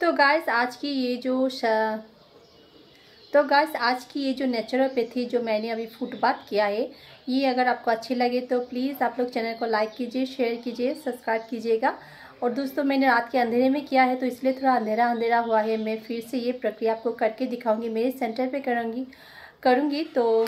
तो गाइस आज की ये जो तो गाइस आज की ये जो नेचुरोपैथी जो मैंने अभी फुटपाथ किया है, ये अगर आपको अच्छी लगे तो प्लीज़ आप लोग चैनल को लाइक कीजिए शेयर कीजिए सब्सक्राइब कीजिएगा। और दोस्तों, मैंने रात के अंधेरे में किया है तो इसलिए थोड़ा अंधेरा अंधेरा हुआ है। मैं फिर से ये प्रक्रिया आपको करके दिखाऊँगी, मेरे सेंटर पे करूँगी करूँगी तो